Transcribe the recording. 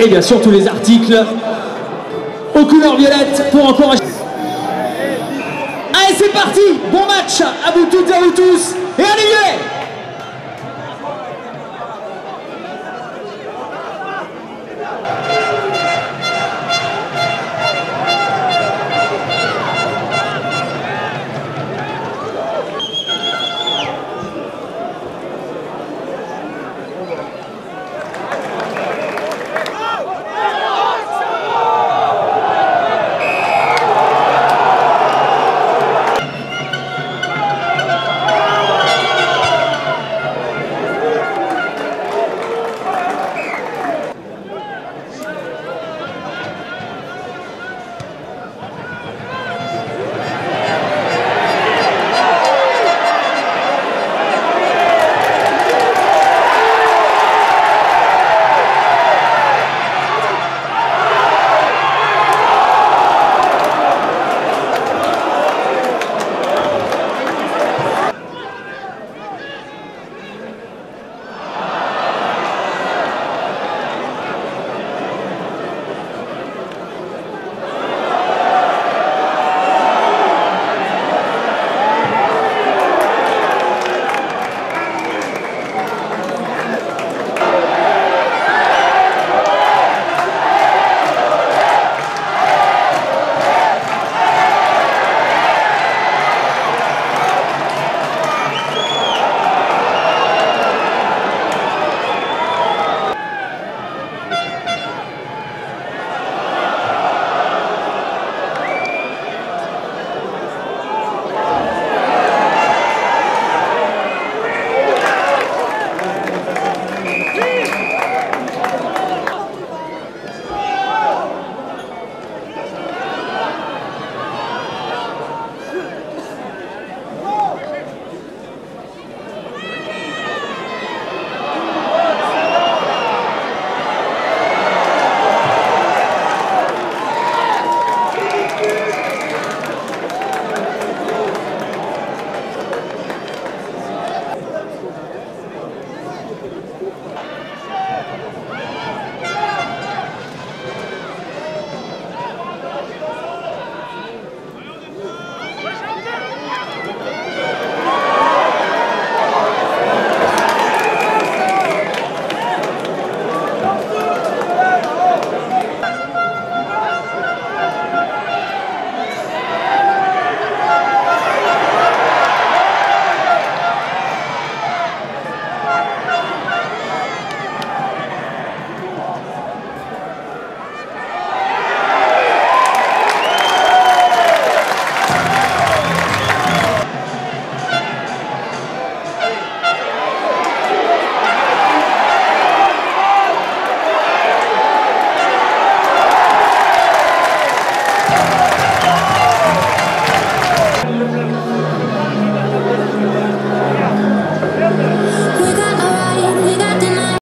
Et bien sûr tous les articles aux couleurs violettes pour encourager. Allez c'est parti Bon match à vous toutes et à vous tous et allez